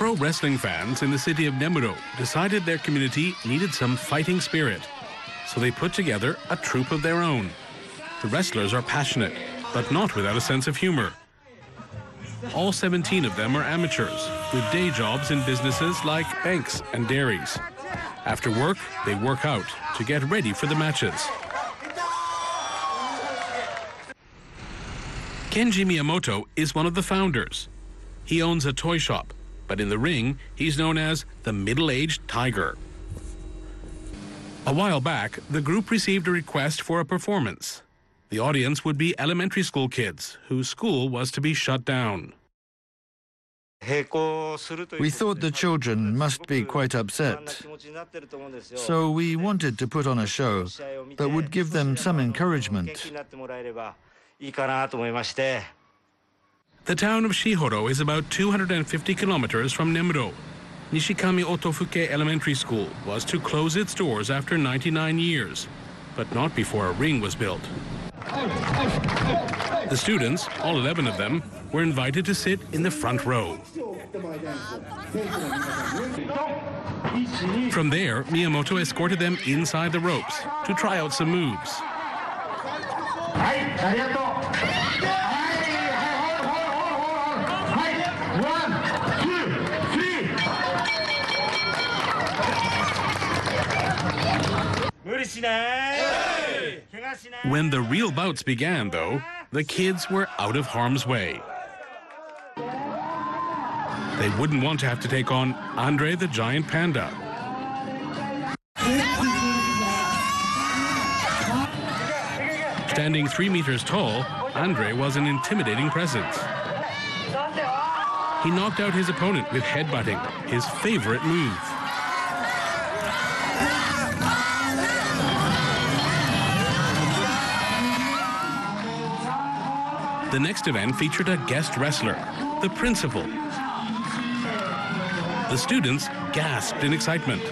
Pro wrestling fans in the city of Nemuro decided their community needed some fighting spirit. So they put together a troupe of their own. The wrestlers are passionate, but not without a sense of humor. All 17 of them are amateurs with day jobs in businesses like banks and dairies. After work, they work out to get ready for the matches. Kenji Miyamoto is one of the founders. He owns a toy shop, but in the ring, he's known as the middle aged tiger. A while back, the group received a request for a performance. The audience would be elementary school kids whose school was to be shut down. We thought the children must be quite upset. So we wanted to put on a show that would give them some encouragement. The town of Shihoro is about 250 kilometers from Nemuro. Nishikami Otofuke Elementary School was to close its doors after 99 years, but not before a ring was built. The students, all 11 of them, were invited to sit in the front row. From there, Miyamoto escorted them inside the ropes to try out some moves. When the real bouts began, though, the kids were out of harm's way. They wouldn't want to have to take on Andre the giant panda. Standing three meters tall, Andre was an intimidating presence. He knocked out his opponent with headbutting, his favorite move. The next event featured a guest wrestler, the principal. The students gasped in excitement.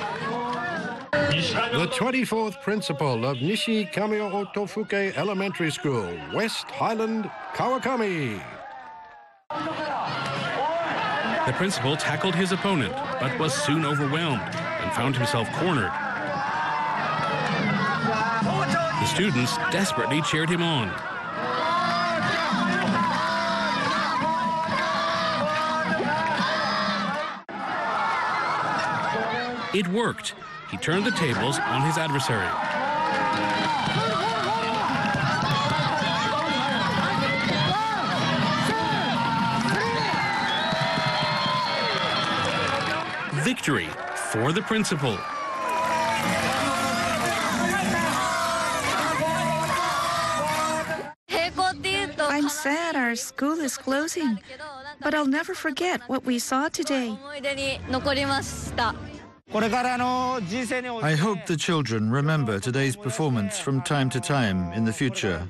The 24th principal of Nishikami Otofuke Elementary School, West Highland, Kawakami. The principal tackled his opponent, but was soon overwhelmed and found himself cornered. The students desperately cheered him on. It worked. He turned the tables on his adversary. Victory for the principal. I'm sad our school is closing, but I'll never forget what we saw today. I hope the children remember today's performance from time to time in the future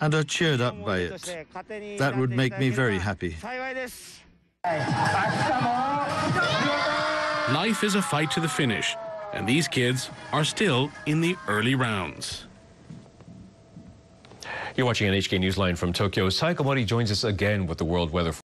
and are cheered up by it. That would make me very happy. Life is a fight to the finish, and these kids are still in the early rounds. You're watching NHK Newsline from Tokyo. Sayaka Mori joins us again with the world weather.